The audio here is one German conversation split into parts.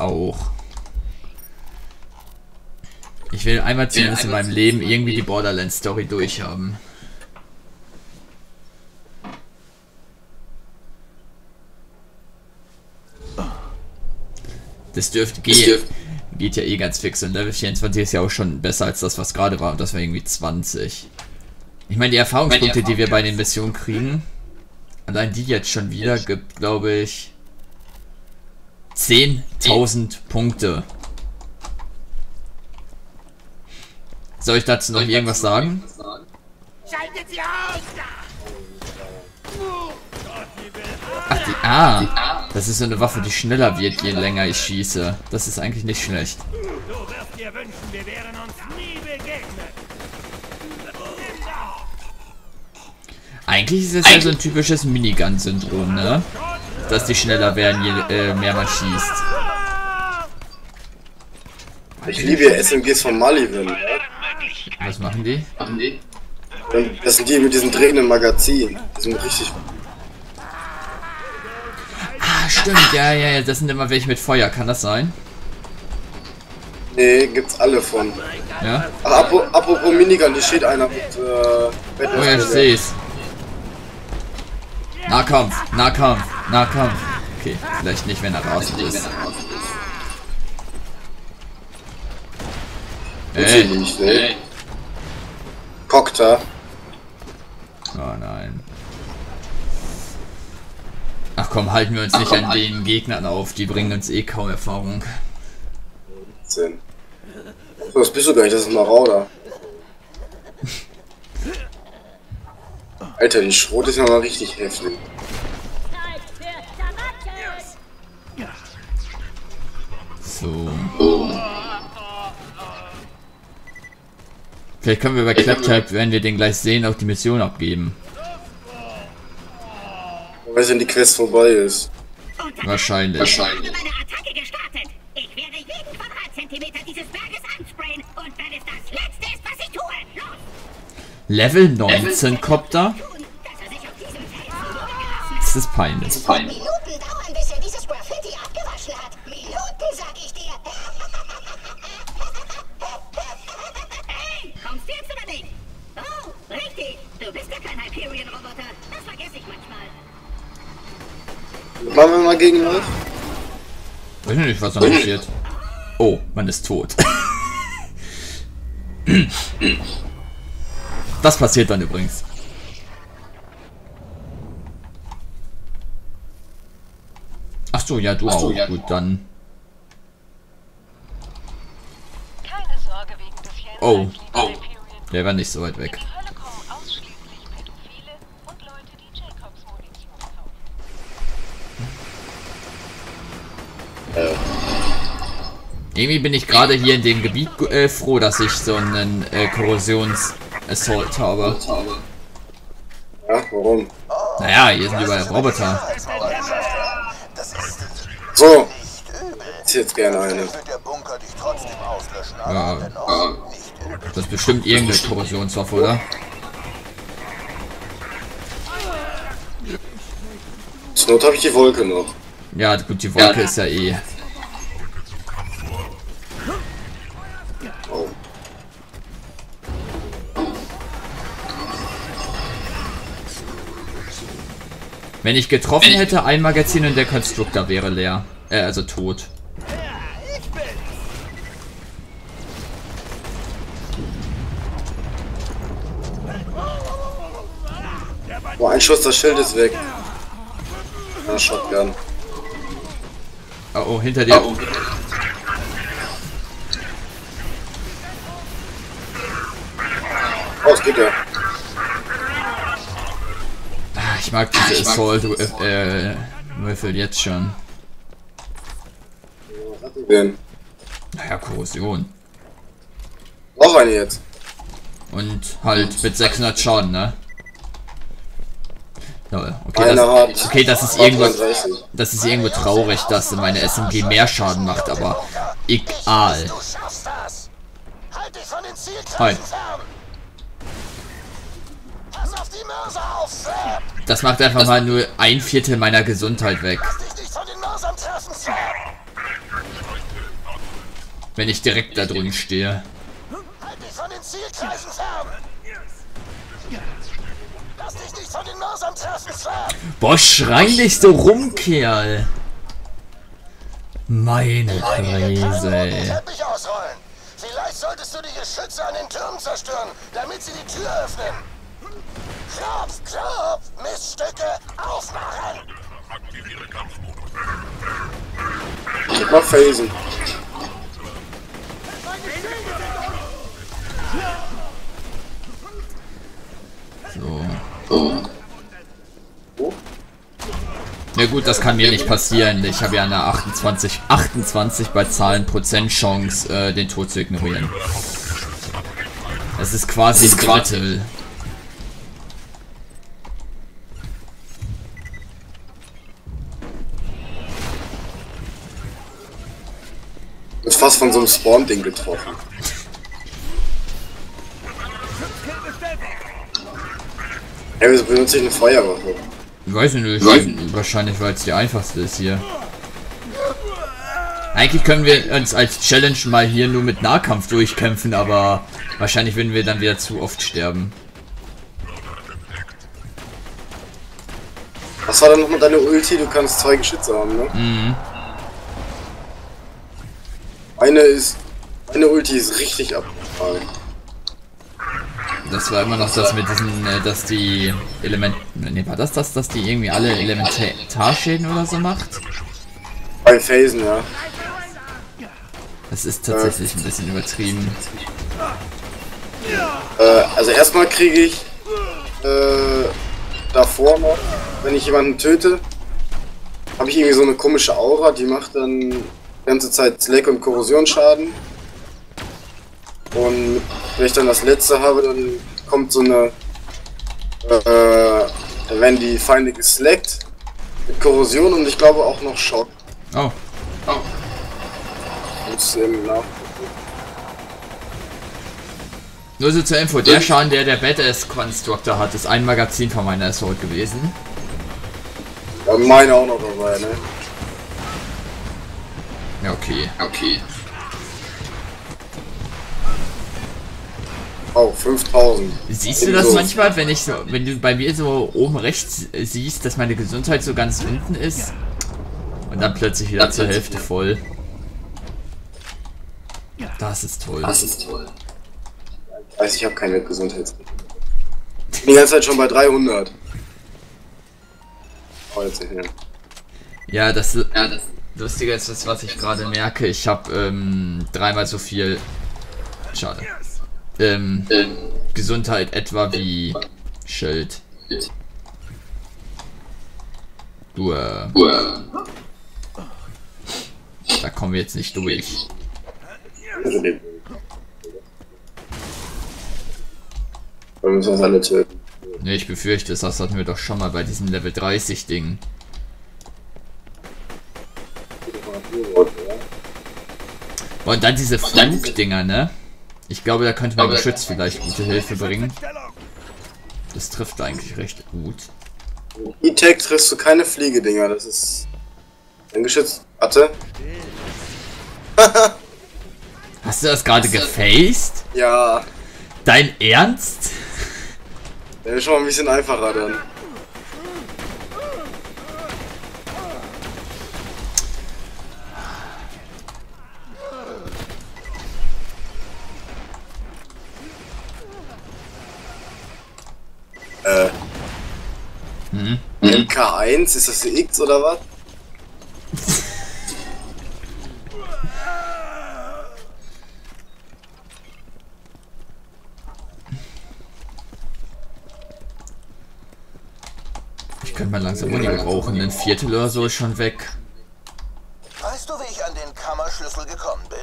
auch. Ich will einmal zumindest in meinem Leben irgendwie die Borderlands-Story durchhaben. Das dürfte gehen. Geht ja eh ganz fix. Und Level 24 ist ja auch schon besser als das, was gerade war. Und das war irgendwie 20. Ich meine, die Erfahrungspunkte, die wir bei den Missionen kriegen, allein die jetzt schon wieder, gibt, glaube ich, 10.000 Punkte. Soll ich dazu noch irgendwas sagen? Schaltet sie aus! Ach, die. Ah! Das ist so eine Waffe, die schneller wird, je länger ich schieße. Das ist eigentlich nicht schlecht. Du wirst dir wünschen, wir wären uns nie begegnet. Eigentlich ist es ja so ein typisches Minigun-Syndrom, ne? Dass die schneller werden, je äh, mehr man schießt. Ich liebe SMGs von Malivin. Was machen die? Machen die? Das sind die mit diesem drehenden Magazin. Die sind richtig. Ah, stimmt, ja, ja, ja, das sind immer welche mit Feuer, kann das sein? Nee, gibt's alle von. Ja? Ach, apropos Minigun, hier steht einer mit äh, Oh ja, ich seh's. Nahkampf, Nahkampf, Nahkampf. Okay, vielleicht nicht, wenn er draußen ist. Ey. Nicht, ey. Kokter. Oh nein. Ach komm, halten wir uns Ach, nicht komm, an halt. den Gegnern auf, die bringen uns eh kaum Erfahrung. Was bist du gar nicht, das ist ein Marauder. Alter, die Schrot ist ja mal richtig heftig. Vielleicht können wir bei Claptrap, wenn wir den gleich sehen, auch die Mission abgeben. Weil wenn die Quest vorbei ist. Wahrscheinlich. Wahrscheinlich. Level 19 Kopter? Das ist peinlich. Das ist peinlich. Machen wir mal gegen Leute? Weiß nicht, was da passiert. Oh, man ist tot. Das passiert dann übrigens. Ach so, ja, du Ach auch. Ja. Gut, dann. Oh, oh. Der war nicht so weit weg. Irgendwie bin ich gerade hier in dem Gebiet äh, froh, dass ich so einen äh, Korrosions Assault habe. Ja, warum? Naja, hier sind überall Roboter. So. Ich jetzt gerne eine. Ja. Das ist bestimmt irgendeine Korrosionswaffe, oder? Zur Not habe ich die Wolke noch. Ja, gut, die Wolke ja. ist ja eh Wenn ich getroffen hätte, ein Magazin und der Konstruktor wäre leer. Äh, also tot. Boah, ein Schuss, das Schild ist weg. Ja, Shotgun. Oh, oh hinter dir. Oh. Oh, es geht ja. Ich mag diese Assault äh, Würfel jetzt schon. Was hat die denn? Naja, Korrosion. Noch eine jetzt. Und halt mit 600 Schaden, ne? okay, das, okay, das ist irgendwo, das ist irgendwo traurig, dass meine SMG mehr Schaden macht, aber egal. Hi. Das macht einfach mal nur ein Viertel meiner Gesundheit weg. Wenn ich direkt da drüben stehe. Halt dich von den Zielkreisen fern! Lass dich nicht von den Mörsern treffen, Slam! Boah, schrei nicht so rum, Kerl. Meine Preise, ey. Vielleicht solltest du die Geschütze an den Türmen zerstören, damit sie die Tür öffnen! Klopf, klopf! Miststücke, aufmachen! Ich mach Phasen. So. Oh. Ja gut, das kann mir nicht passieren. Ich habe ja eine 28, 28 bei Zahlen Prozent Chance, äh, den Tod zu ignorieren. Das ist quasi ein Drittel. Von so einem Spawn-Ding getroffen. Ey, wieso benutze ich eine Feuerwaffe? Weiß ich nicht. Wahrscheinlich, weil es die einfachste ist hier. Eigentlich können wir uns als Challenge mal hier nur mit Nahkampf durchkämpfen, aber wahrscheinlich würden wir dann wieder zu oft sterben. Was war dann nochmal deine Ulti? Du kannst zwei Geschütze haben, ne? Mhm. Eine ist. Eine Ulti ist richtig abgefallen. Das war immer noch das mit diesen, äh, dass die Element... Ne, war das das, dass die irgendwie alle Elementarschäden oder so macht? Bei Phasen, ja. Das ist tatsächlich ein bisschen übertrieben. Äh, also erstmal kriege ich äh, davor noch, wenn ich jemanden töte, habe ich irgendwie so eine komische Aura, die macht dann ganze Zeit Slack und Korrosionsschaden. Und wenn ich dann das letzte habe, dann kommt so eine, äh, wenn die Feinde geslackt mit Korrosion und ich glaube auch noch Schock. Oh, Muss eben nach. nur so zur Info. Der Schaden, der der Badass Constructor hat, ist ein Magazin von meiner Assault gewesen. Ja, meine auch noch dabei, ne? Ja, okay. Okay. Oh, 5000. Siehst du das manchmal, wenn ich so, wenn du bei mir so oben rechts siehst, dass meine Gesundheit so ganz unten ist? Und dann plötzlich wieder zur Hälfte voll. Das ist toll. ist toll. Ich weiß, ich habe keine Gesundheits. Ich bin die ganze Zeit schon bei 300. Oh, jetzt mehr. Ja, das, ja, das Lustige ist, das, was ich gerade merke. Ich habe ähm, dreimal so viel. Schade. Ähm, Gesundheit etwa wie Schild. Du, äh, da kommen wir jetzt nicht durch. Wir müssen uns alle töten. Ne, ich befürchte, das hatten wir doch schon mal bei diesem Level 30 Ding. Und dann diese Flugdinger, ne? Ich glaube, da könnte mein Geschütz vielleicht gute Hilfe bringen. Das trifft eigentlich recht gut. E-Tech triffst du keine Fliegedinger, das ist. Ein Geschütz. Warte. Hast du das gerade gefaced? Ja. Dein Ernst? Der ist schon mal ein bisschen einfacher dann. MK1, ist das die X oder was? Ich könnte mal langsam Muni gebrauchen. Ein Viertel oder so ist schon weg. Weißt du, wie ich an den Kammerschlüssel gekommen bin?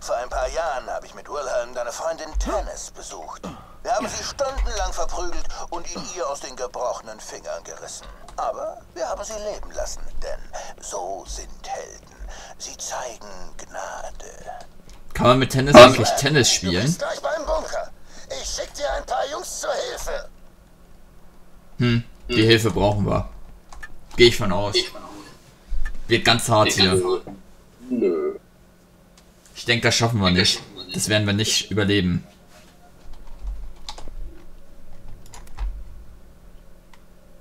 Vor ein paar Jahren habe ich mit Wilhelm deine Freundin Tennis besucht. Wir haben sie stundenlang verprügelt und ihn ihr aus den gebrochenen Fingern gerissen. Aber wir haben sie leben lassen, denn so sind Helden. Sie zeigen Gnade. Kann man mit Tennis eigentlich Tennis Du spielen? bist gleich beim Bunker. Ich schick dir ein paar Jungs zur Hilfe. Hm, die Hilfe brauchen wir. Gehe ich von aus. Wird ganz hart hier. Nö. Ich denke, das schaffen wir nicht. Das werden wir nicht überleben.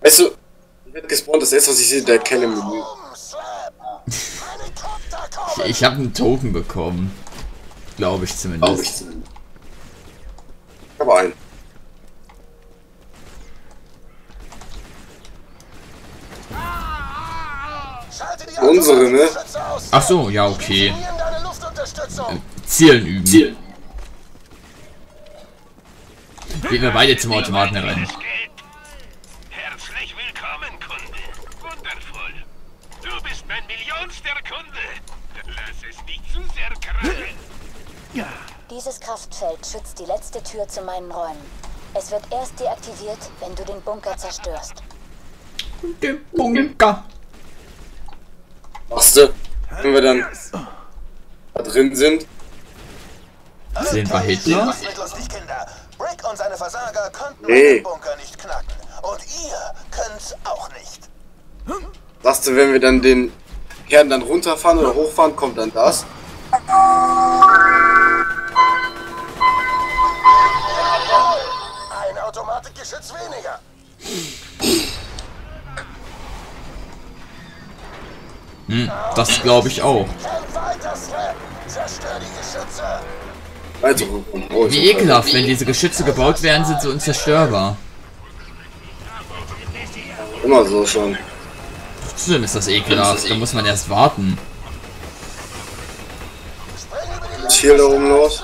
Weißt du, ich werde gespawnt, das erste, was ich sehe, der. Boom, Slap. Helikopter kommen. Ich habe einen Token bekommen. Glaube ich zumindest. Ich habe einen. Schalte die Unsere, ne? Ach so, ja, okay. Luftunterstützung. Zielen üben. Zielen. Gehen wir beide zum Automaten rein. Dieses Kraftfeld schützt die letzte Tür zu meinen Räumen. Es wird erst deaktiviert, wenn du den Bunker zerstörst. Der Bunker. Machst du, wenn wir dann da drin sind? Sind wir Hitler? Was mit lustig, Kinder? Rick und seine Versager konnten Nee. den Bunker nicht knacken. Und ihr könnt's auch nicht. Sagst du, wenn wir dann den Herrn dann runterfahren oder hochfahren, kommt dann das? Hm, das glaube ich auch. Also, Wie ekelhaft, wenn diese Geschütze gebaut werden, sind sie unzerstörbar. Immer so schon. Trotzdem ist das ekelhaft, da muss man erst warten. Was ist hier da oben los?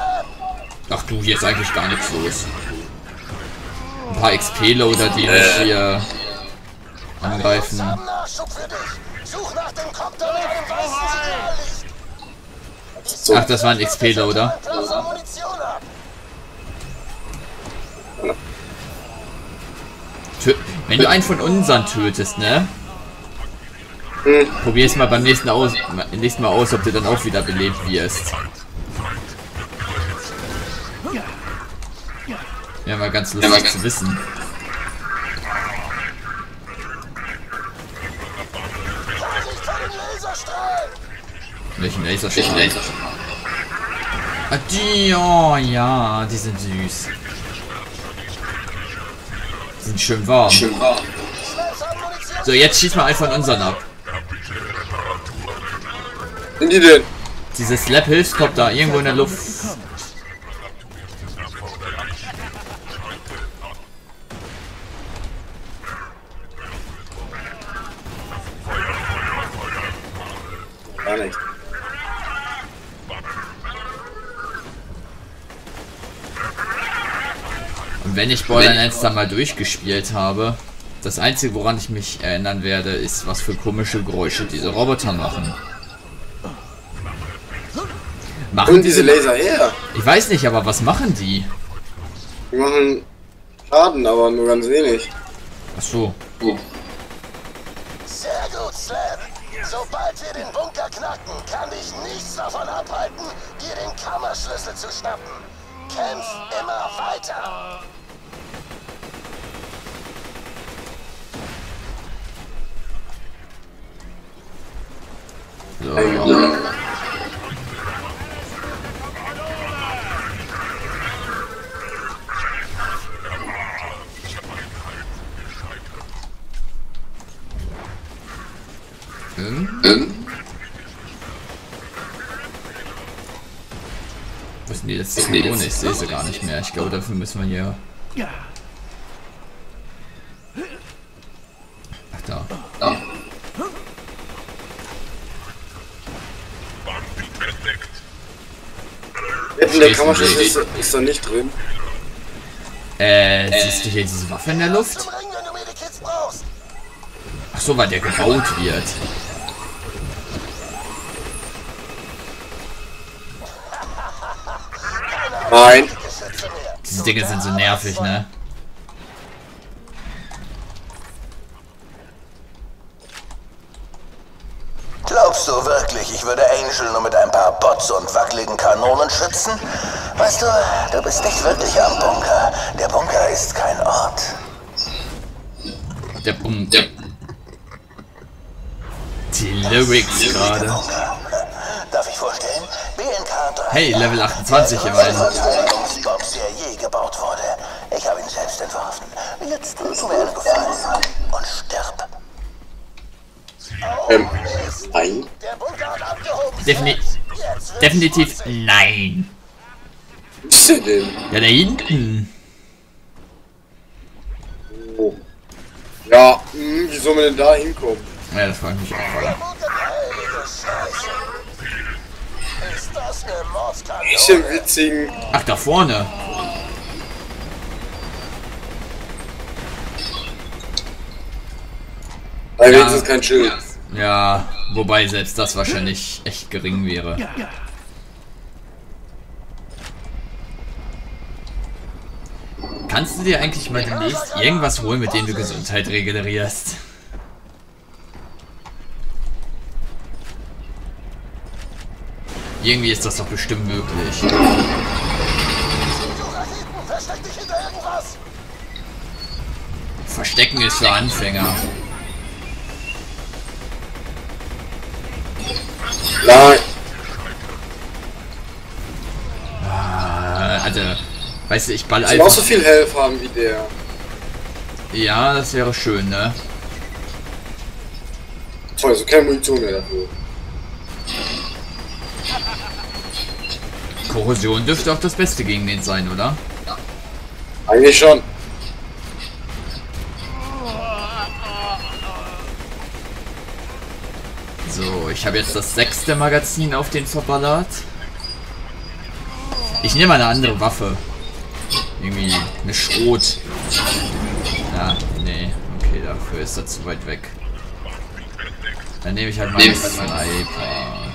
Ach du, hier ist eigentlich gar nichts los. Paar XP-Loader, die mich hier angreifen. Haben Nachschub für dich. Such nach dem Kopter mit einem weißen Signallicht. So, Ach, das war ein XP-Loader. Wenn du einen von unseren tötest, ne? Probier es mal beim nächsten, aus nächsten Mal aus, ob du dann auch wieder belebt wirst. Ja, mal ganz lustig zu wissen. Den Laserstrahlen. Welchen Laserstrahl? Ah, die, oh ja, die sind süß. Die sind schön warm. Haben Munition. So, jetzt schieß mal einen von unseren ab. sind die denn? Dieses Slap Hilfskopter irgendwo in der Luft. Und wenn ich dann mal durchgespielt habe, das einzige, woran ich mich erinnern werde, ist, was für komische Geräusche diese Roboter machen. Machen Und diese. Laser her. Ich weiß nicht, aber was machen die? Die machen Schaden, aber nur ganz wenig. Ach so. Sehr gut, Slap. Sobald wir den Bunker knacken, kann dich nichts davon abhalten, dir den Kammerschlüssel zu schnappen. Kämpf immer weiter. So. Hm? Wo ist denn die letzte Kanone? Ich sehe sie gar nicht mehr. Ich glaube, dafür müssen wir hier... Ach, da. Wetten, der Kammerschlüssel ist, ist da nicht drin. Äh, siehst du hier diese Waffe in der Luft? Ach so, weil der gebaut wird. Nein. Diese Dinge sind so nervig, ne? Wirklich, ich würde Angel nur mit ein paar Bots und wackeligen Kanonen schützen? Weißt du, du bist nicht wirklich am Bunker. Der Bunker ist kein Ort. Der Bum. Der Die Lyrics gerade. Bunker. Darf ich vorstellen? BNC K3. Hey, Level 28 immerhin. Der je gebaut wurde. Ich habe ihn selbst entworfen. Jetzt tu mir einen Gefallen und stirb. Ähm, nein. Der Bunker hat abgehoben. Defini definitiv nein. Wo ist denn? Ja, da hinten. Oh. Ja, hm, wie soll man denn da hinkommen? Ja, das frage ich mich auch im witzigen. Ach, da vorne. Weil Ja. wenigstens kein Schild. Ja, wobei selbst das wahrscheinlich echt gering wäre. Kannst du dir eigentlich mal demnächst irgendwas holen, mit dem du Gesundheit regenerierst? Irgendwie ist das doch bestimmt möglich. Verstecken ist für Anfänger. Nein. Äh, Also, weißt du, ich ball Ich will auch so einfach. viel Health haben wie der. Ja, das wäre schön, ne? Toll, so keine Munition mehr dafür. Korrosion dürfte auch das Beste gegen den sein, oder? Eigentlich schon. Ich habe jetzt das sechste Magazin auf den verballert. Ich nehme eine andere Waffe. Irgendwie eine Schrot. Ja, nee. Okay, dafür ist er zu weit weg. Dann nehme ich halt mal einen Sniper.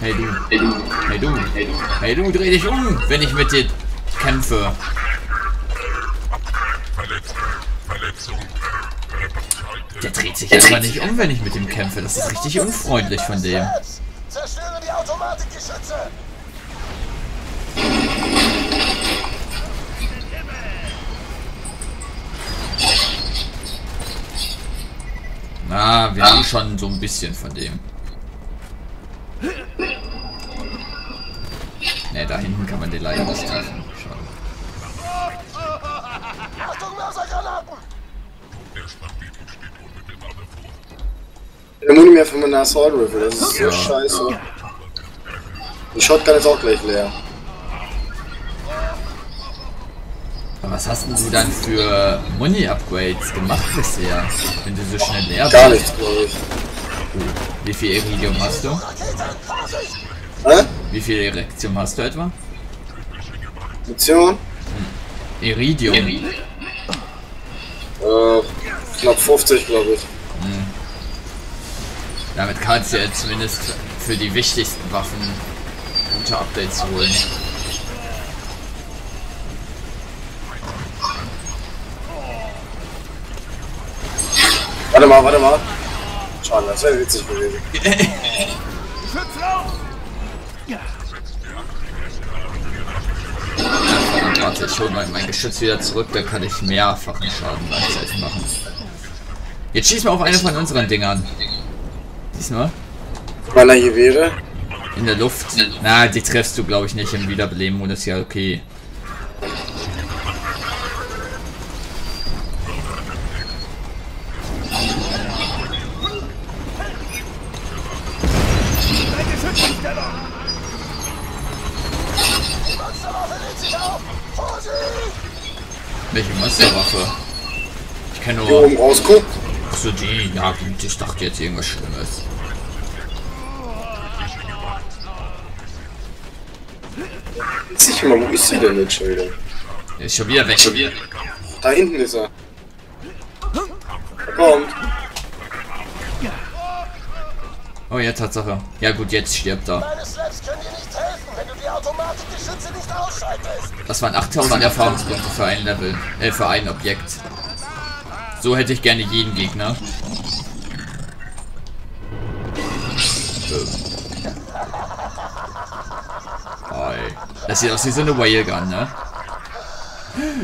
Hey du. Hey du. Hey du. Hey du, dreh dich um, wenn ich mit dir kämpfe. Der dreht sich einfach nicht um, wenn ich mit ihm kämpfe. Das ist richtig unfreundlich von dem. Jetzt! Zerstöre die Automatikgeschütze. Na, wir haben schon so ein bisschen von dem. Ne, da hinten kann man den leider nicht treffen. Der Muni mehr für meine Assault Rifle, das ist so Ja. scheiße. Die Shotgun ist auch gleich leer. Was hast denn du dann für Muni-Upgrades gemacht bisher? Wenn du so schnell leer Gar bist? nichts, glaube ich. Wie viel Iridium hast du? Hä? Wie viel Erektium hast du etwa? Munition? Iridium. Äh, knapp 50, glaube ich. Damit kannst du ja zumindest für die wichtigsten Waffen gute Updates holen. Warte mal, warte mal. Schade, das wäre witzig gewesen. Warte, ich hole mein, mein Geschütz wieder zurück, dann kann ich mehrfachen Schaden gleichzeitig machen. Jetzt schieß mal auf eine von unseren Dingern. Siehst du mal? Meiner Gewehre. In der Luft. Na, die treffst du, glaube ich, nicht im. Ja, okay. Monsterwaffe lädt sich auf. Vorsicht. Welche Monsterwaffe? Ich kenne Hier nur... oben rausguckt. So die... Ja, gut, ich dachte jetzt irgendwas Schlimmes. Witzig mal, wo ist sie denn jetzt schon wieder? Der ist schon wieder weg. Da hinten ist er. Kommt. Oh ja, Tatsache. Ja gut, jetzt stirbt er. Meine Slaps können dir nicht helfen, wenn du die Automatikgeschütze nicht ausschaltest. Das waren 8000 Erfahrungspunkte für ein Level. Äh, für ein Objekt. So hätte ich gerne jeden Gegner. Hi. Das sieht aus wie so eine Whale Gun, ne?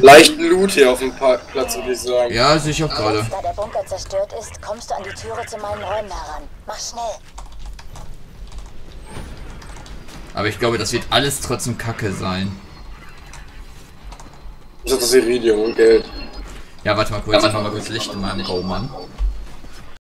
leichten Loot hier auf dem Parkplatz, würde ich sagen. Ja, sehe ich auch gerade. Da der Bunker zerstört ist, kommst du an die Türe zu meinen Räumen heran. Mach schnell. Aber ich glaube, das wird alles trotzdem Kacke sein. Ich das Iridium und Geld. Ja, warte mal kurz, ich mach mal kurz Licht in meinem Raum an.